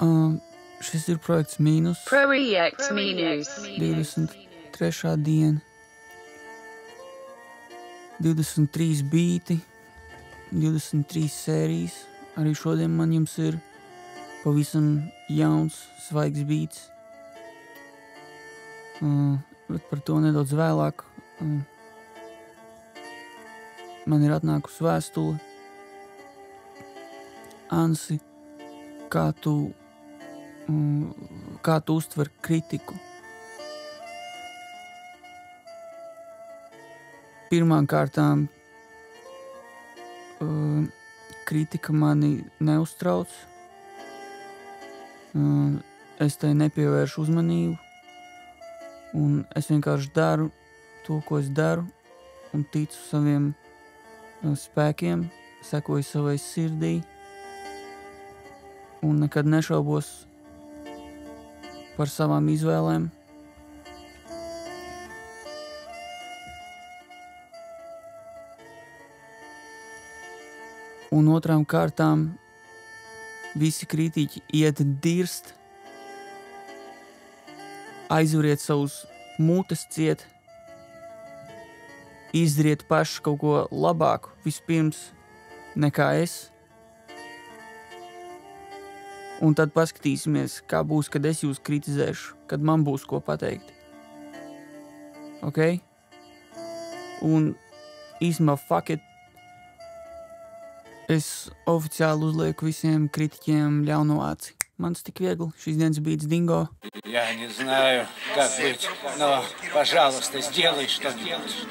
Um, šis ir projekts mīnus. Projekts mīnus. 23. diena. 23 beigti, 23 sērijas. Arī šodien man jums ir pavisam jauns, svaigs beigts. Uh, bet par to nedaudz vēlāk. Uh, man ir atnākusi vēstule. Ansi, kā tu, um, kā tu uztver kritiku? Pirmām kārtām uh, kritika mani neuztrauc. Uh, es tai nepievēršu uzmanību. Un es vienkārši daru to, ko es daru, un ticu saviem uh, spēkiem, sekoju savai sirdī, un nekad nešaubos par savām izvēlēm. Un otrām kārtām visi kritiķi iet dirst, aizveriet savus mutes ciet, izdariet paši kaut ko labāku vispirms nekā es. Un tad paskatīsimies, kā būs, kad es jūs kritizēšu, kad man būs ko pateikt. Ok? Un īstenībā, fuck it, es oficiāli uzlieku visiem kritiķiem ļauno aci. Man tas tik viegli, šīs dienas bija dingo. Я не знаю, как быть, но, пожалуйста, сделай что-нибудь.